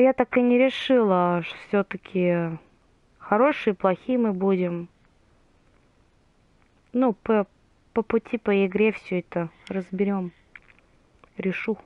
Я так и не решила, что все-таки хорошие, плохие мы будем. Ну, по, по пути, по игре все это разберем. Решу.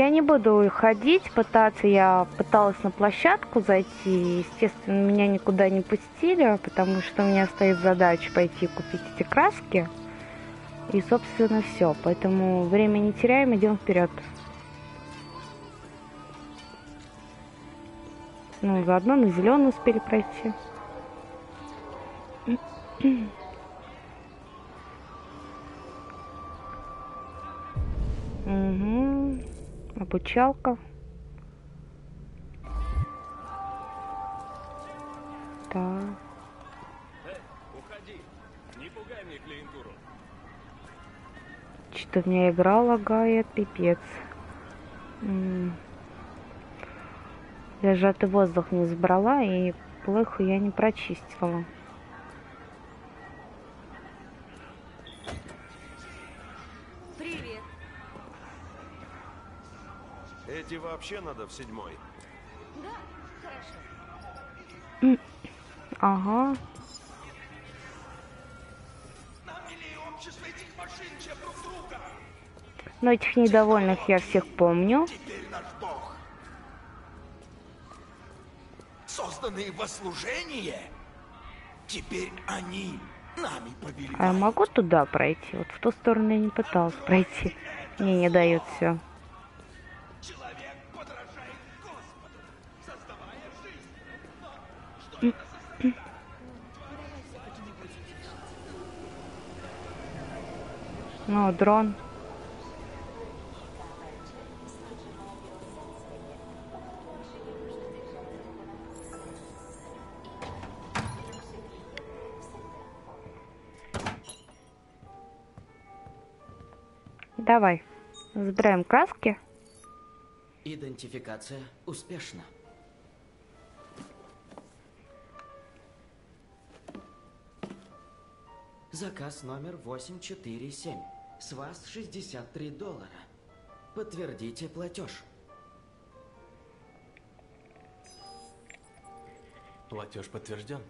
Я не буду уходить, пытаться. Я пыталась на площадку зайти. Естественно, меня никуда не пустили, потому что у меня стоит задача пойти купить эти краски. И, собственно, все. Поэтому время не теряем, идем вперед. Ну, заодно на зеленый успели пройти. Угу. Обучалка. Клиентуру. Что-то у меня игра лагает, пипец. М. Я сжатый воздух не забрала и плохо я не прочистила. Вообще надо в седьмой. Да, хорошо. Ага. Но этих недовольных я всех помню. Теперь наш Бог. Созданные во служение, теперь они нами А я повелевают. могу туда пройти? Вот в ту сторону я не пыталась пройти. Мне не дают все. Ну, дрон. Давай, забираем краски. Идентификация успешна. Заказ номер 847. С вас 63 доллара. Подтвердите платеж. Платеж подтвержден.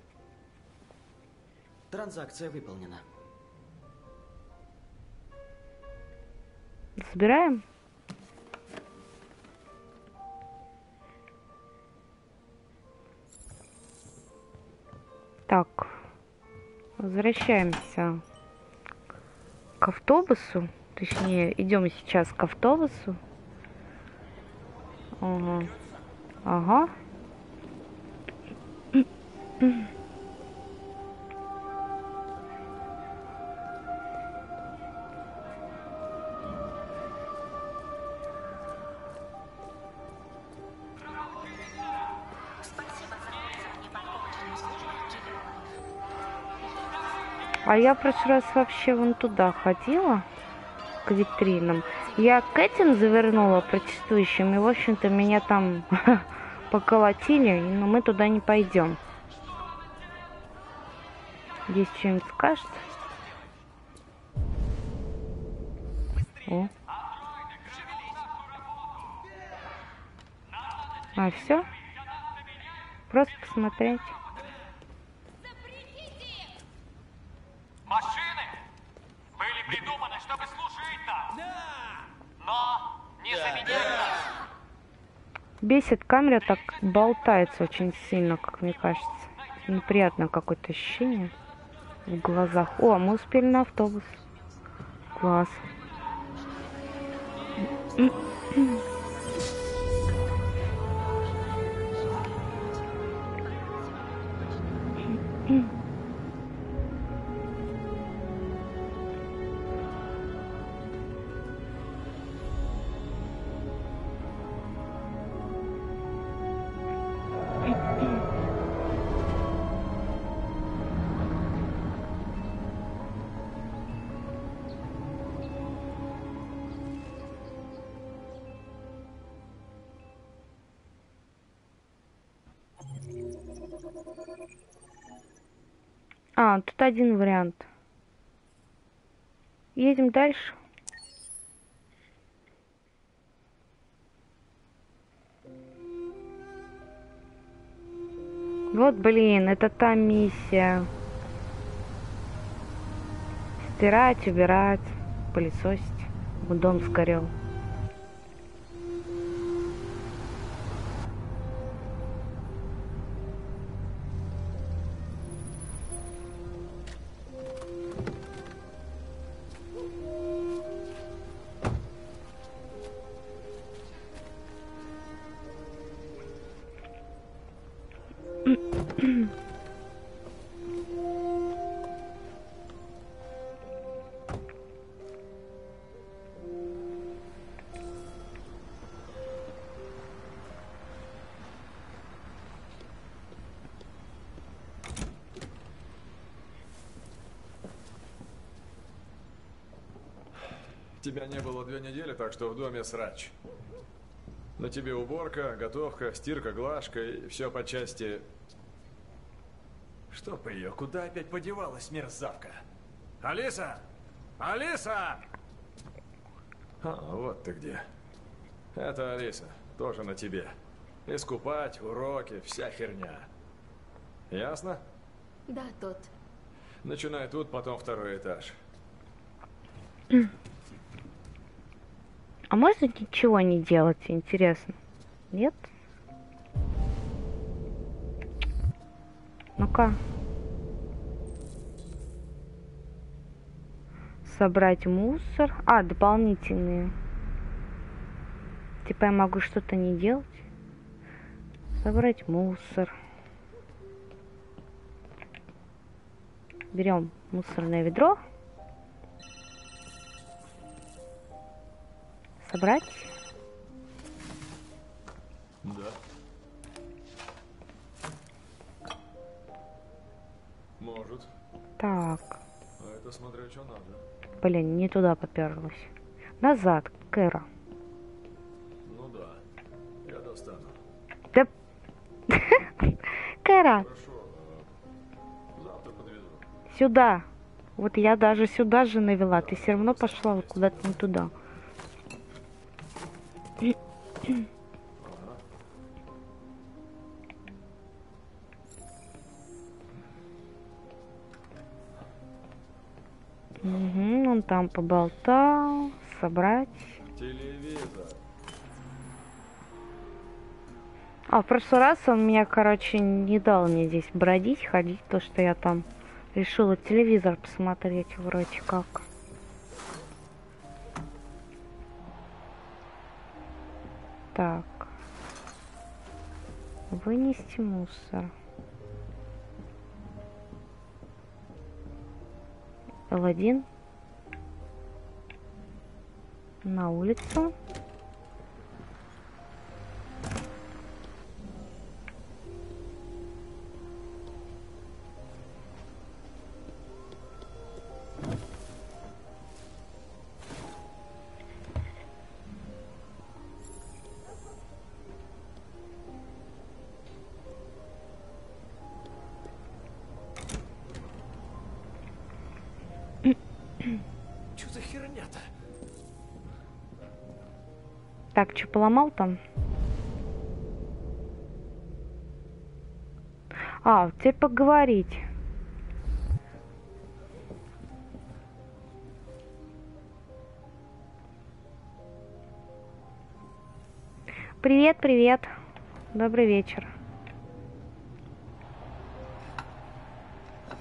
Транзакция выполнена. Забираем. Возвращаемся к автобусу. Точнее, идем сейчас к автобусу. Ага. Ага. А я в прошлый раз вообще вон туда ходила, к витринам. Я к этим завернула протестующим, и, в общем-то, меня там поколотили, но мы туда не пойдем. Здесь что-нибудь скажет? О. А, все? Просто посмотреть. Машины были придуманы, чтобы служить нам. Но не заменять нас. Бесит камера так болтается очень сильно, как мне кажется. Неприятное какое-то ощущение в глазах. О, мы успели на автобус. Класс. Тут один вариант. Едем дальше. Вот, блин, это та миссия. Стирать, убирать, пылесосить. Дом сгорел. Две недели, так что в доме срач. На тебе уборка, готовка, стирка, глажка и все по части... Чтоб ее, куда опять подевалась мерзавка? Алиса! Алиса! А, вот ты где. Это Алиса, тоже на тебе. Искупать, уроки, вся херня. Ясно? Да, тот. Начинай тут, потом второй этаж. А можно ничего не делать, интересно? Нет? Ну-ка. Собрать мусор. А, дополнительные. Типа я могу что-то не делать. Собрать мусор. Берем мусорное ведро. Собрать. Да. Может. Так. А это смотря что надо. Блин, не туда поперлась. Назад, Кэра. Ну да. Я достану. Да... Кэра, Хорошо. э, Завтра подвезу. сюда. Вот я даже сюда же навела. Ты все равно пошла куда-то не туда. Угу, он там поболтал. Собрать. Телевизор. А, в прошлый раз он меня, короче, не дал мне здесь бродить, ходить, то, что я там решила телевизор посмотреть вроде как. Так. Вынести мусор. L1. На улицу. Что за херня-то? Так, что поломал там? А, теперь поговорить. Привет, привет. Добрый вечер.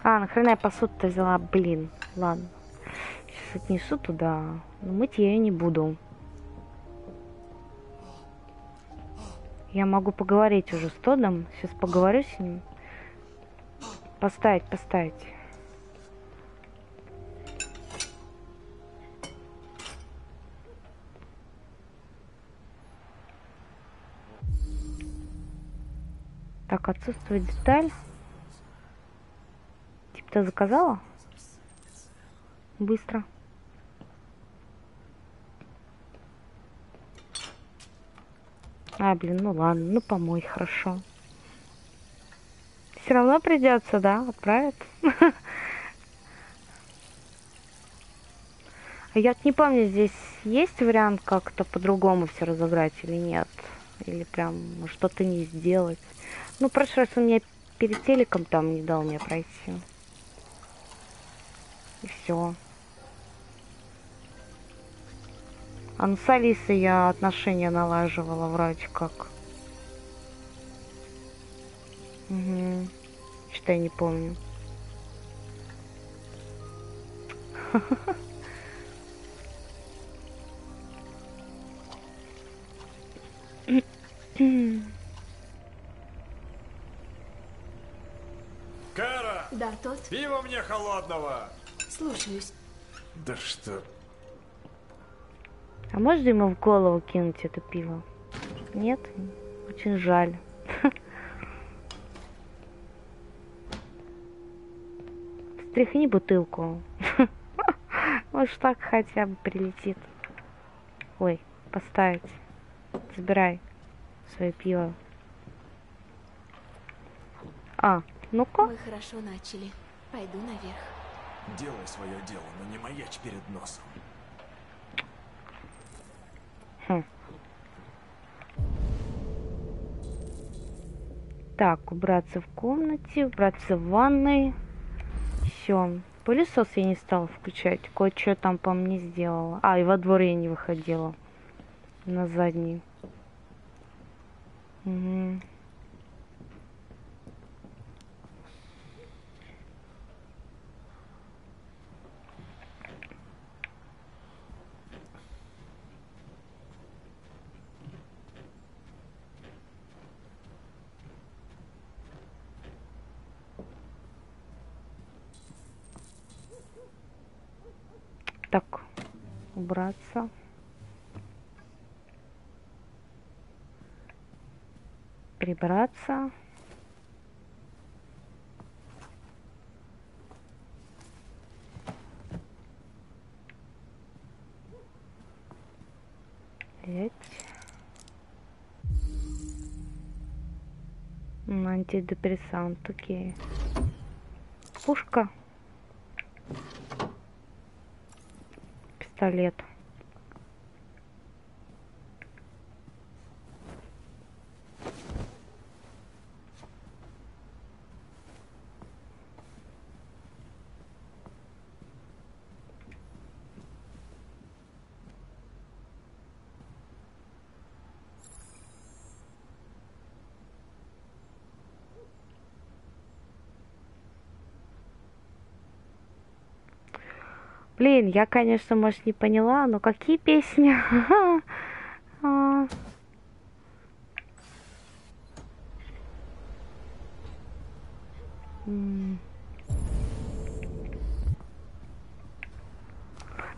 А, нахрена я посуду-то взяла? Блин, ладно. Отнесу туда. Но мыть я ее не буду. Я могу поговорить уже с Тодом. Сейчас поговорю с ним. Поставить, поставить. Так, отсутствует деталь. Типа ты заказала? Быстро. А, блин, ну ладно, ну помой, хорошо. Все равно придется, да, отправят. А я не помню, здесь есть вариант как-то по-другому все разыграть или нет? Или прям что-то не сделать? Ну, прошлый раз он мне перед телеком там не дал мне пройти. И все. А ну с Алисой я отношения налаживала вроде как. Угу. Что я не помню. Кара, Да, тот. пиво мне холодного. Слушаюсь. Да что? А можно ему в голову кинуть это пиво? Нет? Очень жаль. Стряхни бутылку. Может так хотя бы прилетит. Ой, поставить. Забирай свое пиво. А, ну-ка. Мы хорошо начали. Пойду наверх. Делай свое дело, но не маячь перед носом. Так, убраться в комнате, убраться в ванной. Все. Пылесос я не стала включать. Кое-что там по мне сделала. А, и во двор я не выходила. На задний. Угу. Так, убраться. Прибраться. Пять. М, Антидепрессант, окей. Пушка. Пистолет. Блин, я, конечно, может, не поняла, но какие песни? А.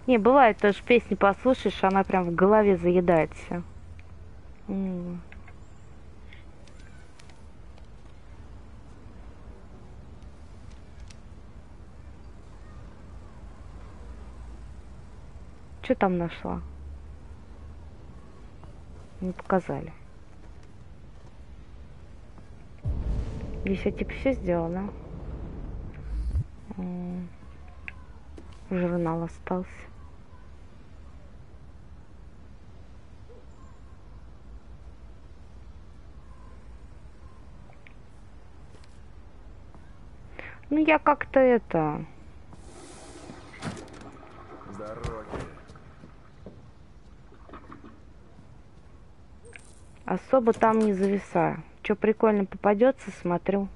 Не, бывает тоже песни послушаешь, она прям в голове заедает все. Что там нашла? Не показали. Здесь я типа все сделала. Журнал остался. Ну я как-то это... С дороги. Особо там не зависаю. Что прикольно попадется, смотрю.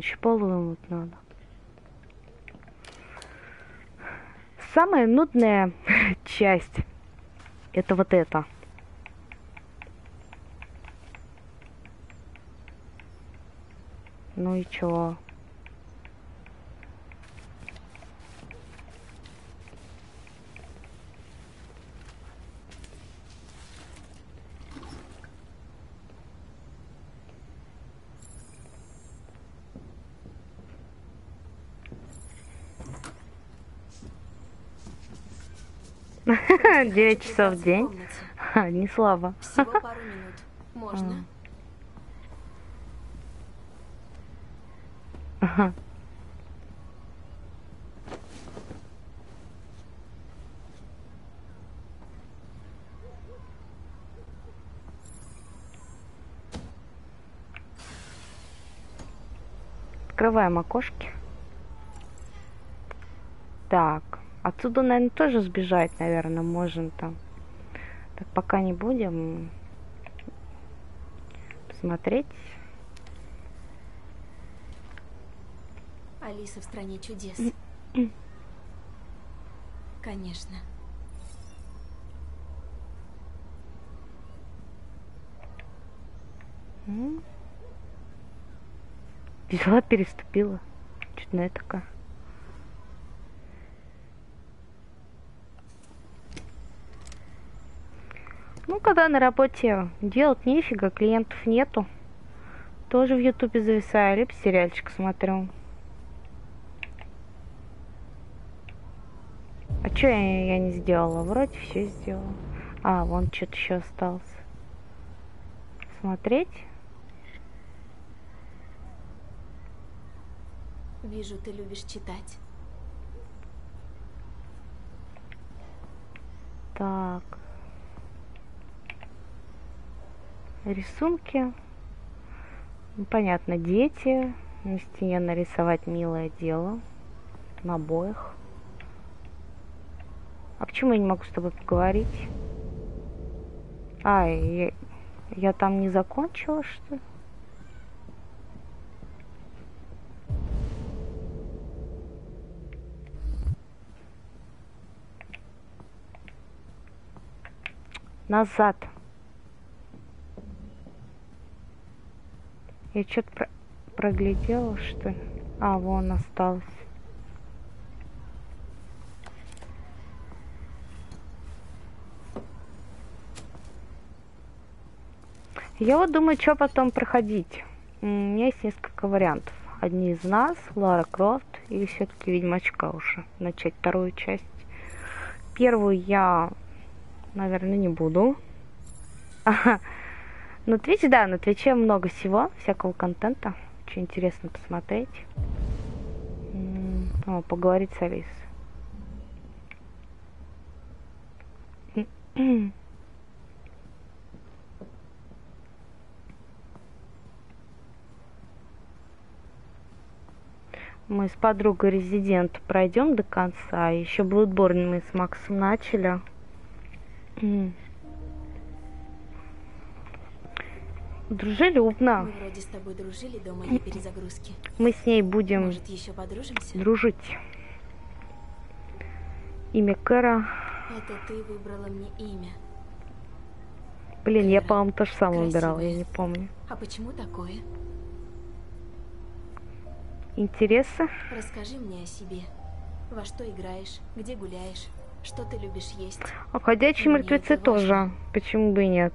Еще пол вымыть надо. Самая нудная часть это вот это. Ну и чё? 9 часов в день. Ха, не слабо. Всего пару минут. Можно? Ага. Открываем окошки. Так, отсюда, наверное, тоже сбежать, наверное, можно там. Так, пока не будем посмотреть. Алиса в стране чудес. Конечно. Взяла, переступила. Чудная такая. Ну, когда на работе делать нефига, клиентов нету. Тоже в Ютубе зависаю, либо сериальчик смотрю. А что я, я не сделала? Вроде все сделала. А, вон что-то еще осталось. Смотреть? Вижу, ты любишь читать. Так. Рисунки. Ну, понятно, дети. На стене нарисовать милое дело. На обоих. А почему я не могу с тобой поговорить? А, я, я там не закончила, что ли? Назад. Я что-то про- проглядела, что ли? А, вон осталось. Я вот думаю, что потом проходить. У меня есть несколько вариантов. Одни из нас, Лара Крофт, или все-таки Ведьмачка уже. Начать вторую часть. Первую я, наверное, не буду. На Твиче, да, на Твиче много всего, всякого контента. Очень интересно посмотреть. О, поговорить с Алисой. Мы с подругой Резидент пройдем до конца. Еще Bloodborne мы с Максом начали. Дружелюбно. Мы вроде с тобой дружили до моей перезагрузки. Мы с ней будем Может, еще подружимся? дружить. Имя Кэра. Это ты выбрала мне имя. Блин, я, Кэра. по-моему, то же самое выбирала, я Красивое. не помню. А почему такое? Интересы? Расскажи мне о себе. Во что играешь? Где гуляешь? Что ты любишь есть? А ходячие Мне мертвецы это важно. тоже. Почему бы и нет?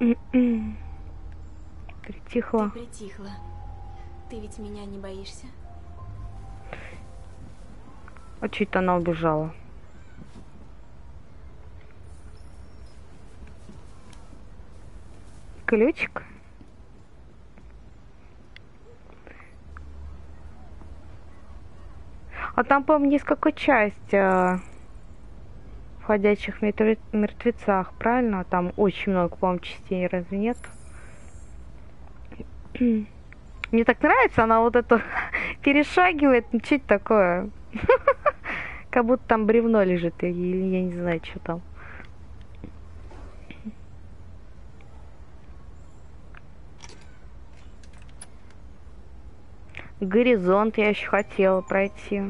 М-м. Ты Притихла. притихла. Ты ведь меня не боишься? А чуть она убежала. Ключик? А там, по-моему, какая часть э, в ходячих мертве- мертвецах, правильно? Там очень много, по-моему, частей, разве нет? Мне так нравится, она вот это перешагивает. Ну, что такое? Как будто там бревно лежит, или я не знаю, что там. Горизонт я еще хотела пройти.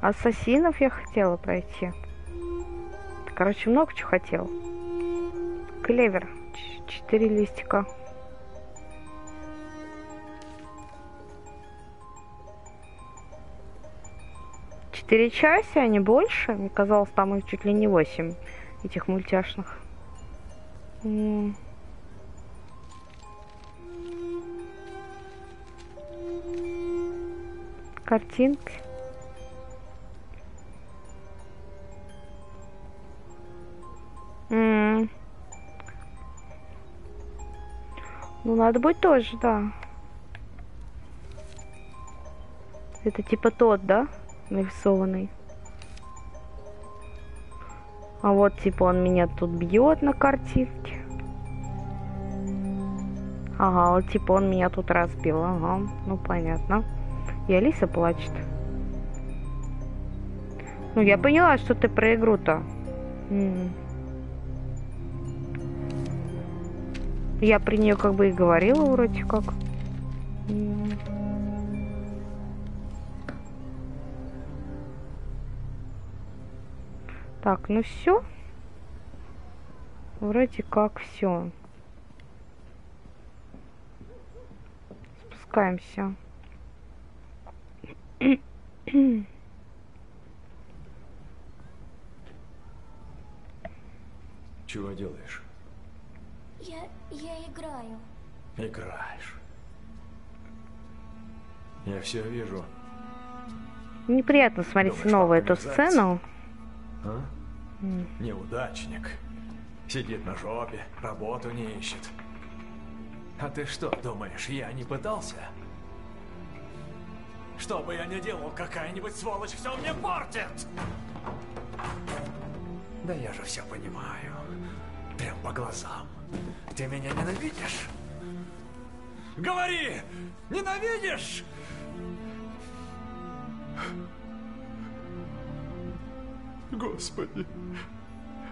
Ассасинов я хотела пройти. Короче, много чего хотела. Клевер четыре листика. Четыре части, а не больше. Мне казалось, там их чуть ли не восемь этих мультяшных. М -м. Картинки. Ну, надо будет тоже, да. Это типа тот, да? Нарисованный. А вот, типа, он меня тут бьет на картинке. Ага, вот, типа, он меня тут разбил. Ага, ну, понятно. И Алиса плачет. Ну, я поняла, что ты про игру-то. Я при нее как бы и говорила вроде как. Так, ну все. Вроде как все. Спускаемся. Чего делаешь? Я... я играю. Играешь. Я все вижу. Неприятно смотреть Думаешь, снова эту сцену. А? Неудачник. Сидит на жопе, работу не ищет. А ты что, думаешь, я не пытался? Что бы я ни делал, какая-нибудь сволочь все мне портит! Да я же все понимаю. Прям по глазам. Ты меня ненавидишь? Говори! Ненавидишь? Господи,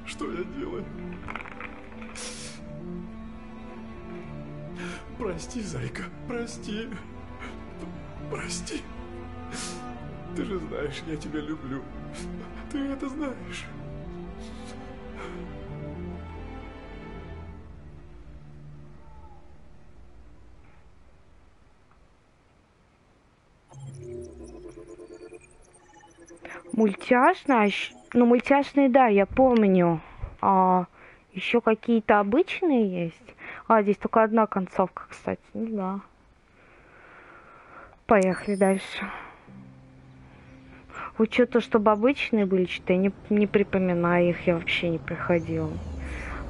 что я делаю? Прости, зайка, прости. Прости. Ты же знаешь, я тебя люблю. Ты это знаешь. Мультяшная, щ- ну мультяшные, да, я помню. А еще какие-то обычные есть. А, здесь только одна концовка, кстати. Ну да. Поехали дальше. Вот что-то, чтобы обычные были, что-то я не, не припоминаю их, я вообще не приходила.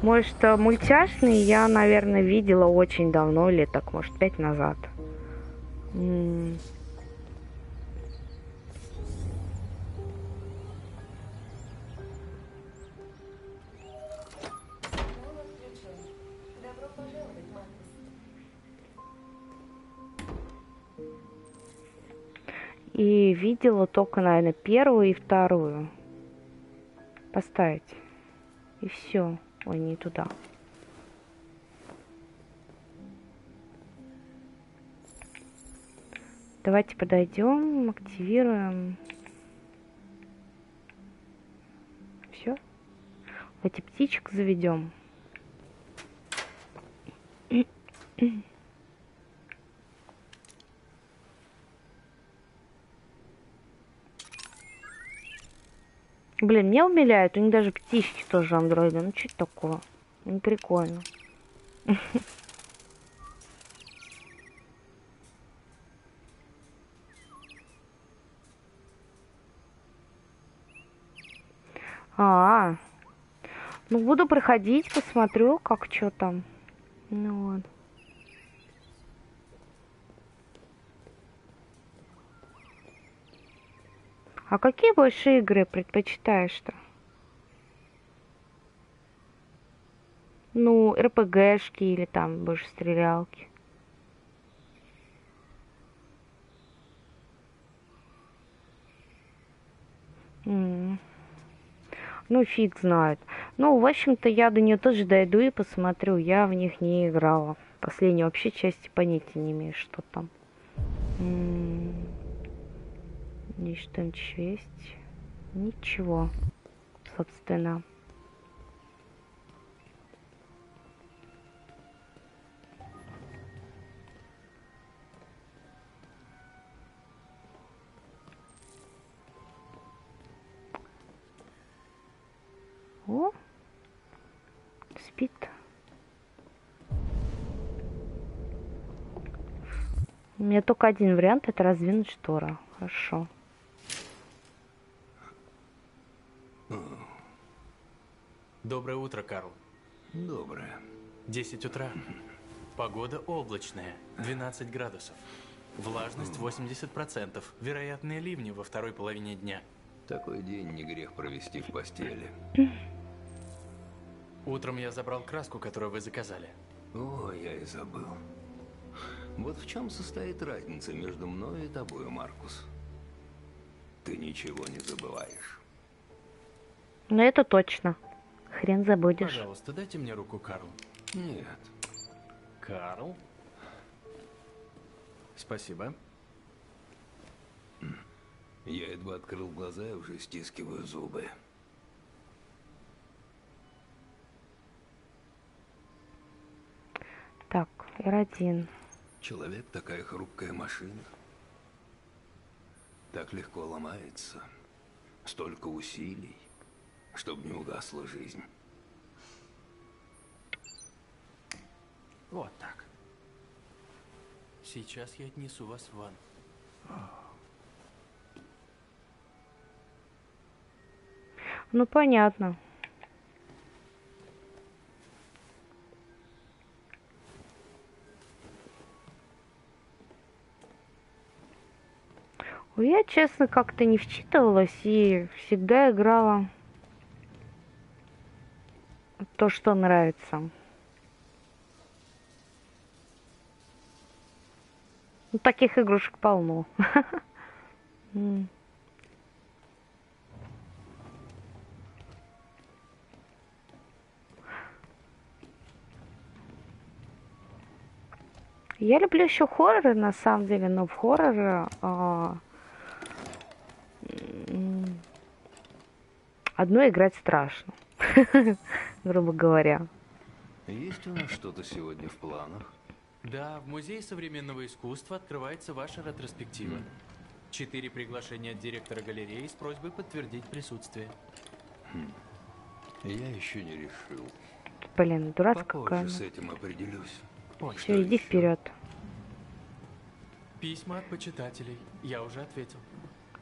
Может, э, мультяшные я, наверное, видела очень давно, лет так, может, пять назад. М. И видела только, наверное, первую и вторую. Поставить. И все. Ой, не туда. Давайте подойдем, активируем. Все. Эти птичек заведем. Блин, меня умиляют, у них даже птички тоже андроиды. Ну что это такое? Не прикольно. А, ну буду проходить, посмотрю, как что там. Ну вот. А какие больше игры предпочитаешь-то? Ну, РПГшки или там больше стрелялки. Ну, фиг знает. Ну, в общем-то, я до нее тоже дойду и посмотрю. Я в них не играла. Последней вообще части понятия не имею, что там. М. Здесь что-нибудь еще есть? Ничего, собственно. О, спит. У меня только один вариант, это раздвинуть штору. Хорошо. Доброе утро, Карл. Доброе. 10 утра. Погода облачная, 12 градусов. Влажность 80%. Вероятные ливни во второй половине дня. Такой день не грех провести в постели. Утром я забрал краску, которую вы заказали. О, я и забыл. Вот в чем состоит разница между мной и тобой, Маркус. Ты ничего не забываешь. Ну это точно. Хрен забудешь. Пожалуйста, дайте мне руку, Карл. Нет. Карл? Спасибо. Я едва открыл глаза и уже стискиваю зубы. Так, R1. Человек такая хрупкая машина. Так легко ломается. Столько усилий, чтобы не угасла жизнь. Вот так. Сейчас я отнесу вас в ванну. Ну понятно. Я, честно, как-то не вчитывалась и всегда играла то, что нравится. Ну, таких игрушек полно. Я люблю еще хорроры, на самом деле, но в хорроры а, одно играть страшно, грубо говоря. Есть у нас что-то сегодня в планах? Да, в Музее современного искусства открывается ваша ретроспектива. Четыре приглашения от директора галереи с просьбой подтвердить присутствие. Хм. Я еще не решил. Блин, дурацкая Попозже с этим определюсь. Все, иди вперед. Письма от почитателей. Я уже ответил.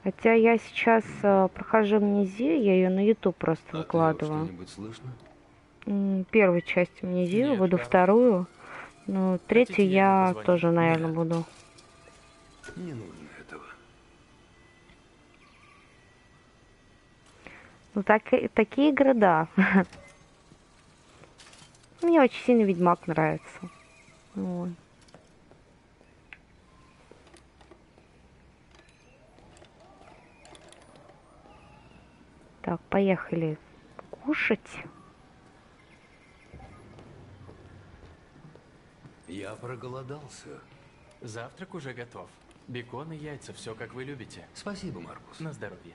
Хотя я сейчас э, прохожу амнезию, я ее на YouTube просто А ты выкладываю. что-нибудь слышно? Первую часть амнезию, буду вторую. Ну, третью я тоже, наверное, буду. Не нужно этого. Ну, так, и- такие игры, да. Мне очень сильно Ведьмак нравится. Вот. Так, поехали кушать. Я проголодался. Завтрак уже готов. Бекон и яйца, все как вы любите. Спасибо, Маркус. На здоровье.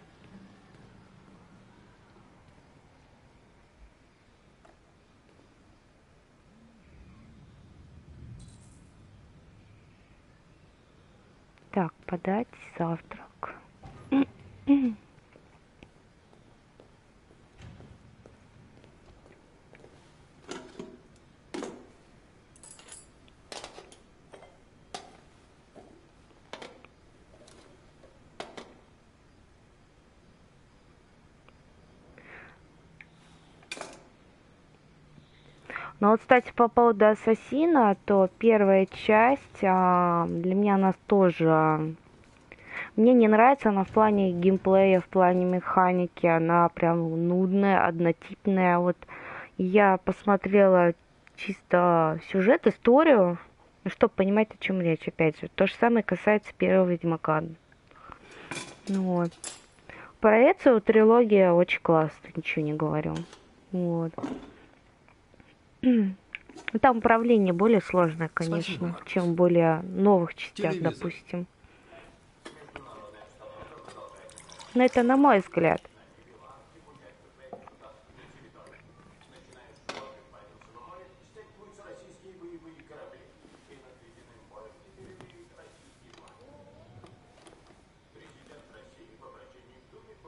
Так, подать завтрак. Ну вот, кстати, по поводу Ассасина, то первая часть, а, для меня она тоже... Мне не нравится она в плане геймплея, в плане механики, она прям нудная, однотипная. Вот я посмотрела чисто сюжет, историю, ну, чтобы понимать, о чем речь, опять же. То же самое касается первого Ведьмака. Ну Вот. Про Эцио трилогия очень классная, ничего не говорю. Вот. Ну, Там управление более сложное, конечно, чем в более новых частях, Телевизор. допустим. Но это на мой взгляд.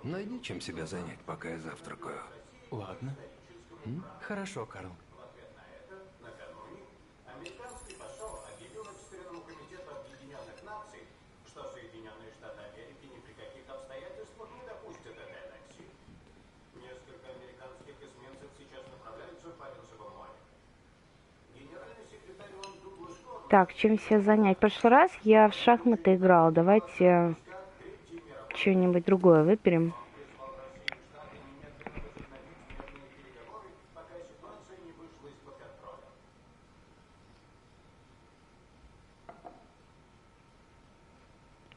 Найди чем себя занять, пока я завтракаю. Ладно. Хорошо, Карл. Так, чем себя занять? В прошлый раз я в шахматы играл. Давайте что-нибудь другое выберем.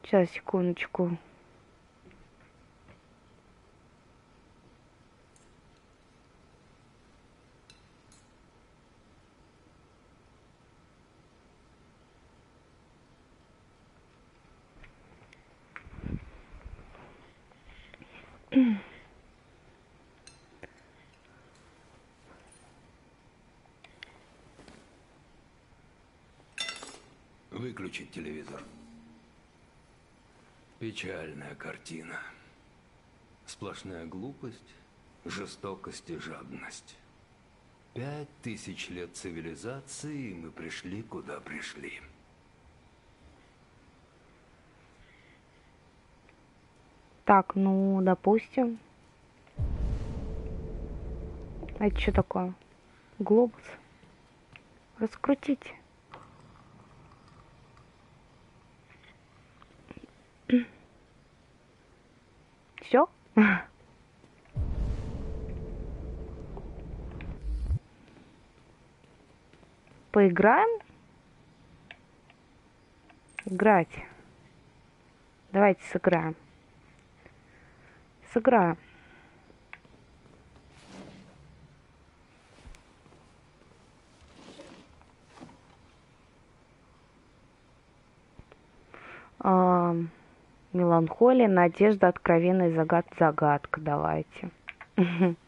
Сейчас, секундочку. Выключить телевизор. Печальная картина. Сплошная глупость, жестокость и жадность. Пять тысяч лет цивилизации, и мы пришли, куда пришли. Так, ну, допустим. А это что такое? Глобус. Раскрутите. Все? Поиграем? Играть. Давайте сыграем. Сыграем. А, меланхолия, надежда, откровенная загад, загадка. Давайте.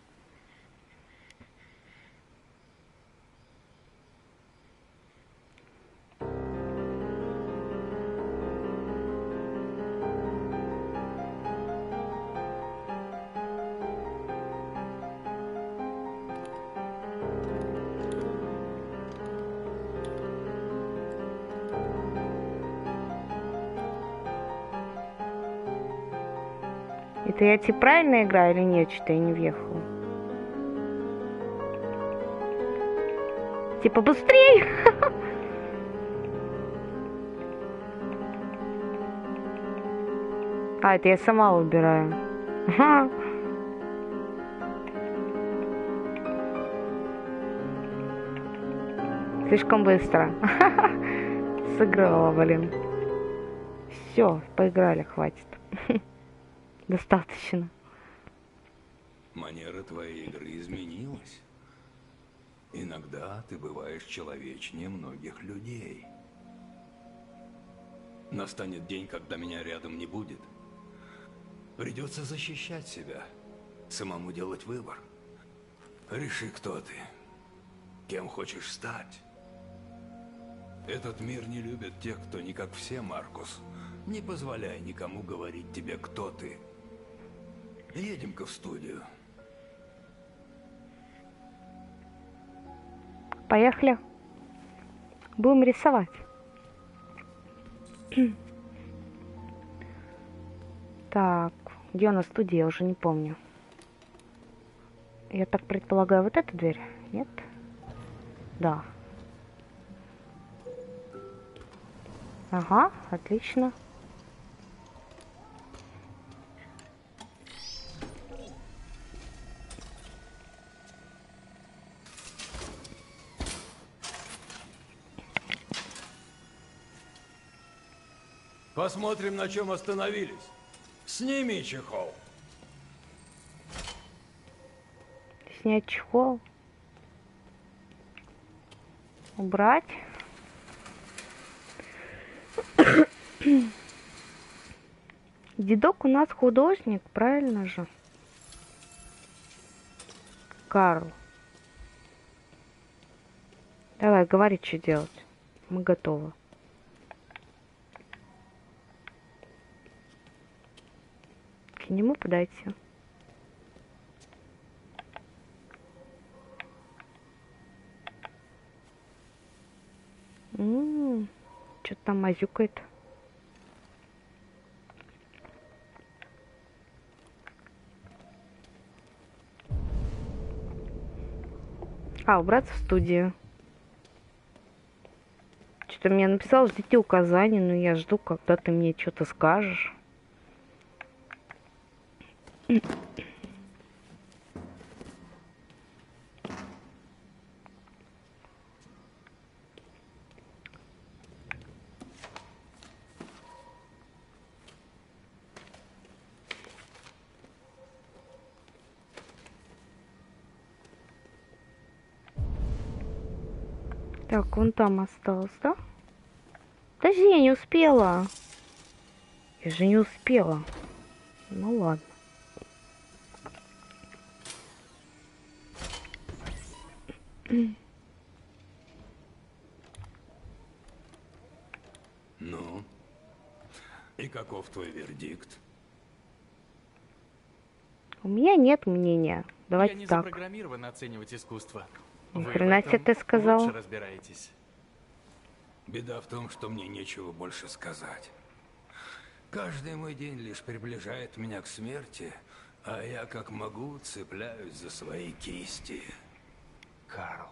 Это я тебе правильно играю или нет? Что-то я не въехала. Типа быстрее! А, это я сама выбираю. Слишком быстро. Сыграла, блин. Все, поиграли, хватит. Достаточно. Манера твоей игры изменилась. Иногда ты бываешь человечнее многих людей. Настанет день, когда меня рядом не будет. Придется защищать себя, самому делать выбор. Реши, кто ты, кем хочешь стать. Этот мир не любит тех, кто не как все, Маркус. Не позволяй никому говорить тебе, кто ты. Едем-ка в студию. Поехали. Будем рисовать. Так, где у нас студия, я уже не помню. Я так предполагаю, вот эта дверь? Нет? Да. Ага, отлично. Посмотрим, на чем остановились. Сними чехол. Снять чехол. Убрать. Дедок у нас художник, правильно же? Карл. Давай, говори, что делать. Мы готовы. Нему подойти. Что-то там мазюкает. А, убраться в студию. Ты мне написал, ждите указаний, но я жду, когда ты мне что-то скажешь. Так, вон там осталось, да? Подожди, я не успела. Я же не успела. Ну ладно. Ну? И каков твой вердикт? У меня нет мнения. Давайте Я не так. запрограммирован оценивать искусство. Ни хрена в себе ты сказал. лучше разбираетесь. Беда в том, что мне нечего больше сказать. Каждый мой день лишь приближает меня к смерти, а я как могу цепляюсь за свои кисти. Карл.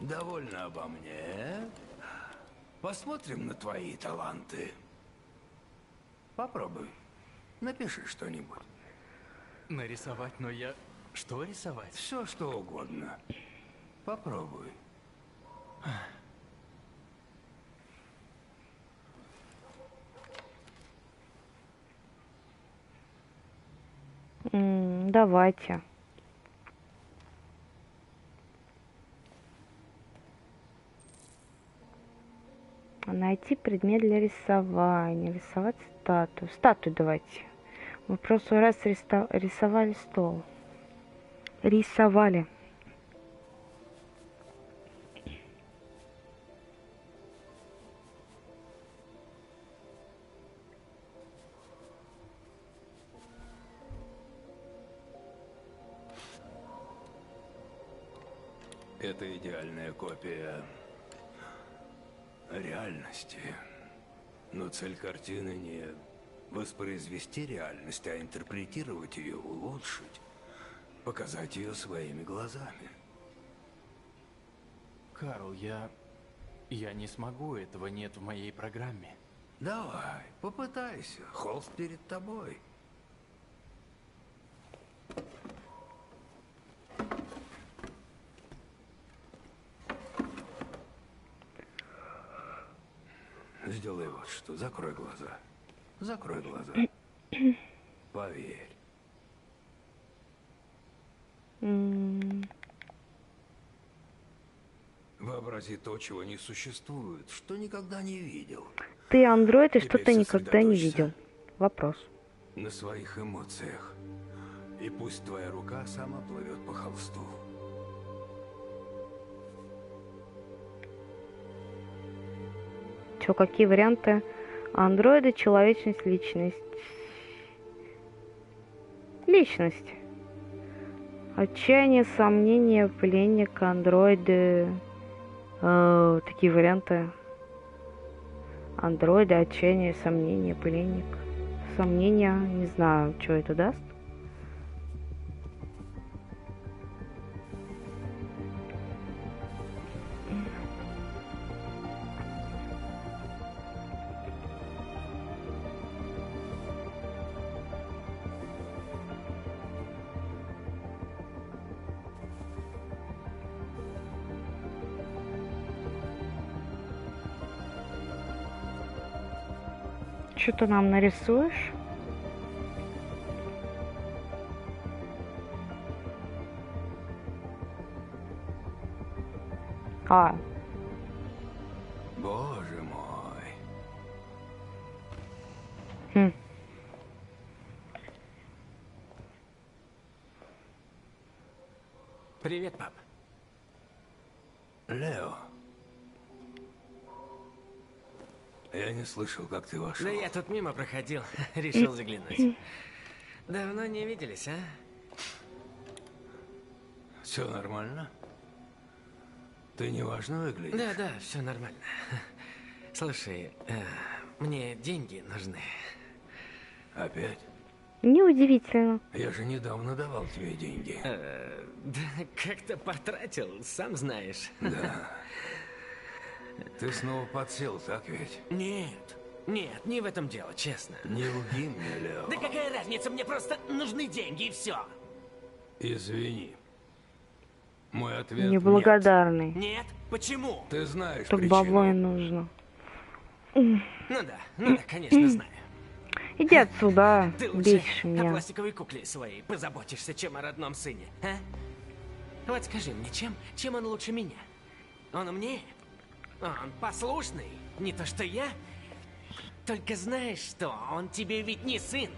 Довольно обо мне. Посмотрим на твои таланты. Попробуй. Напиши что-нибудь. Нарисовать, но я... Что рисовать? Все, что угодно. Попробуй. Давайте. Найти предмет для рисования. Рисовать статую. Статую давайте. Мы в прошлый раз рисовали стол. Рисовали. Картины не воспроизвести реальность, а интерпретировать ее, улучшить, показать ее своими глазами. Карл, я... Я не смогу, этого нет в моей программе. Давай, попытайся. Холст перед тобой. Сделай вот что. Закрой глаза. Закрой глаза. Поверь. Вообрази то, чего не существует, что никогда не видел. Ты андроид и что ты никогда не видел? Вопрос. На своих эмоциях. И пусть твоя рука сама плывет по холсту. Че, какие варианты? Андроиды, человечность, личность. Личность. Отчаяние, сомнение, пленник, андроиды. Э, такие варианты. Андроиды, отчаяние, сомнение, пленник. Сомнения, не знаю, что это даст. Что ты нам нарисуешь? А, слышал, как ты вошел. Да я тут мимо проходил, решил заглянуть. Давно не виделись, а? Все нормально? Ты неважно выглядишь. Да, да, все нормально. Слушай, э, мне деньги нужны. Опять? Неудивительно. Я же недавно давал тебе деньги. Э, да, как-то потратил, сам знаешь. Да. Ты снова подсел, так ведь? Нет, нет, не в этом дело, честно. Не лги мне, Лео. Да какая разница, мне просто нужны деньги и все. Извини. Мой ответ Неблагодарный. Нет. Нет? Почему? Ты знаешь Тут причину. бабло и нужно. Ну да, ну да, конечно, знаю. Иди отсюда, Ты лучше бесишь о меня. пластиковой кукле своей позаботишься, чем о родном сыне, а? Вот скажи мне, чем, чем он лучше меня? Он умнее? Он послушный? Не то что я? Только знаешь что, он тебе ведь не сын.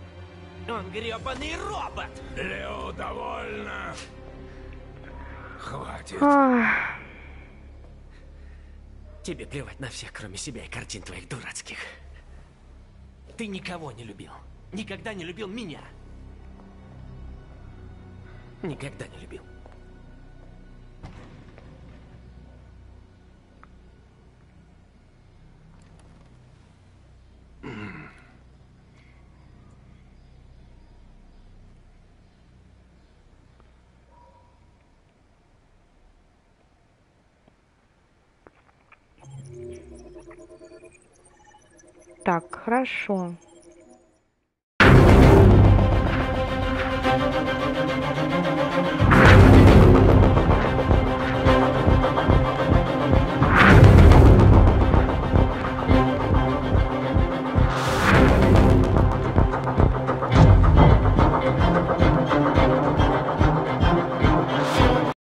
Он гребаный робот! Лео, довольно! Хватит. Тебе плевать на всех, кроме себя и картин твоих дурацких. Ты никого не любил. Никогда не любил меня. Никогда не любил. Так, хорошо.